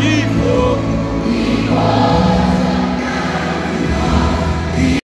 Киев.